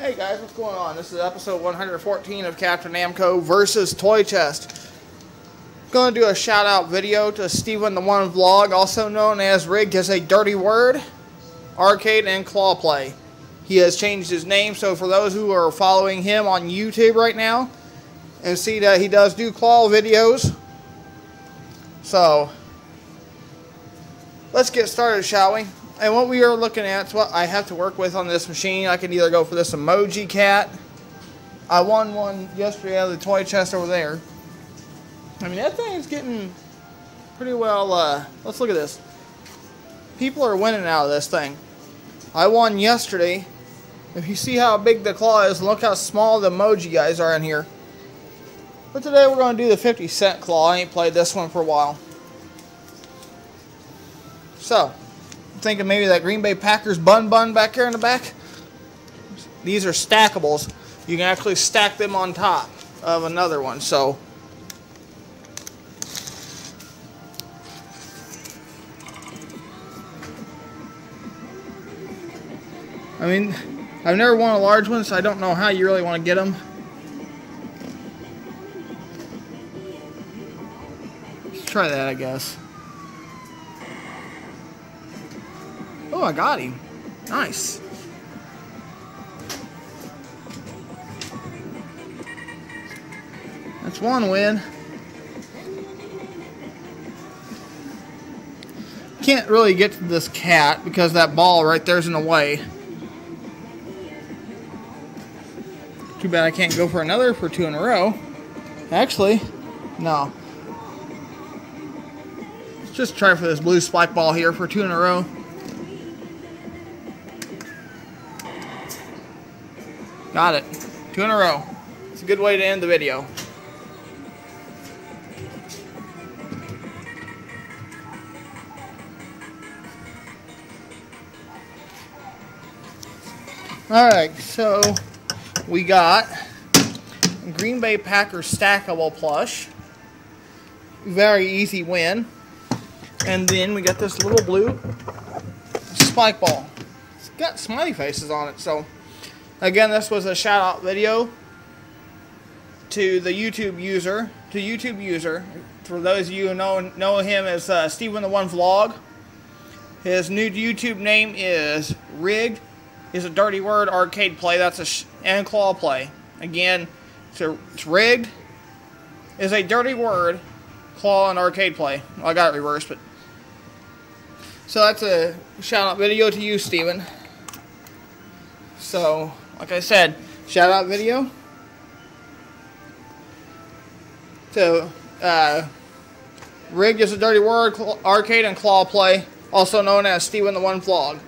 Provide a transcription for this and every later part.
Hey guys, what's going on? This is episode 114 of Captain Namco versus Toy Chest. Going to do a shout out video to Stephen the One Vlog, also known as Rigged Is a Dirty Word, Arcade and Claw Play. He has changed his name, so for those who are following him on YouTube right now, and see that he does do claw videos. So, let's get started, shall we? And what we are looking at is what I have to work with on this machine. I can either go for this emoji cat. I won one yesterday out of the toy chest over there. I mean, that thing is getting pretty well, uh, let's look at this. People are winning out of this thing. I won yesterday. If you see how big the claw is, look how small the emoji guys are in here. But today we're going to do the 50 cent claw. I ain't played this one for a while. So, thinking maybe that Green Bay Packers bun bun back here in the back. These are stackables. You can actually stack them on top of another one. So I mean, I've never won a large one, so I don't know how you really want to get them. Let's try that, I guess. Oh, I got him. Nice. That's one win. Can't really get to this cat because that ball right there's in the way. Too bad I can't go for another for two in a row. Actually, no. Let's just try for this blue spike ball here for two in a row. Got it. Two in a row. It's a good way to end the video. Alright, so we got Green Bay Packers stackable plush. Very easy win. And then we got this little blue spike ball. It's got smiley faces on it, so Again, this was a shout out video to the YouTube user, to YouTube user. For those of you who know know him as uh, Stephen the One Vlog, his new YouTube name is Rigged. Is a dirty word arcade play. That's a sh and claw play. Again, it's, a, it's rigged. Is a dirty word claw and arcade play. Well, I got it reversed, but so that's a shout out video to you, Stephen. So like I said, shout out video to uh, Rigged is a Dirty Word Arcade and Claw Play, also known as Stephen the One Vlog.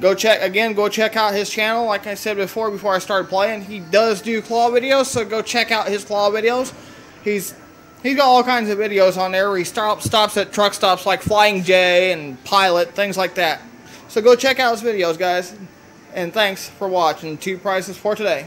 Go check, again, go check out his channel. Like I said before, before I started playing, he does do claw videos, so go check out his claw videos. He's He's got all kinds of videos on there where he stop, stops at truck stops like Flying J and Pilot, things like that. So go check out his videos, guys. And thanks for watching Two Prices for today.